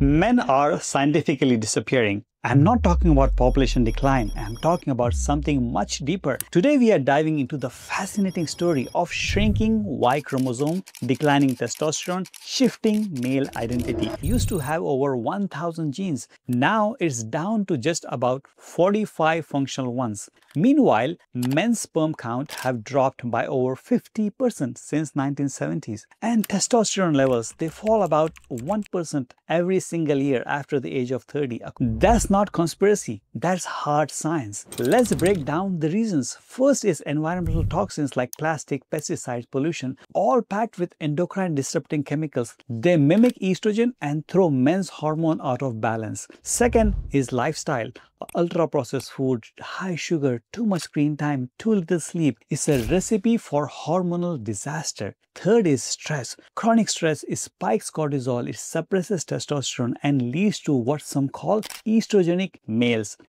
Men are scientifically disappearing. I'm not talking about population decline, I'm talking about something much deeper. Today, we are diving into the fascinating story of shrinking Y chromosome, declining testosterone, shifting male identity. Used to have over 1000 genes, now it's down to just about 45 functional ones. Meanwhile, men's sperm count have dropped by over 50% since 1970s and testosterone levels they fall about 1% every single year after the age of 30. That's not conspiracy, that's hard science. Let's break down the reasons. First is environmental toxins like plastic, pesticides, pollution, all packed with endocrine disrupting chemicals. They mimic estrogen and throw men's hormone out of balance. Second is lifestyle ultra processed food, high sugar, too much screen time, too little sleep is a recipe for hormonal disaster. Third is stress. Chronic stress spikes cortisol, it suppresses testosterone and leads to what some call estrogenic males.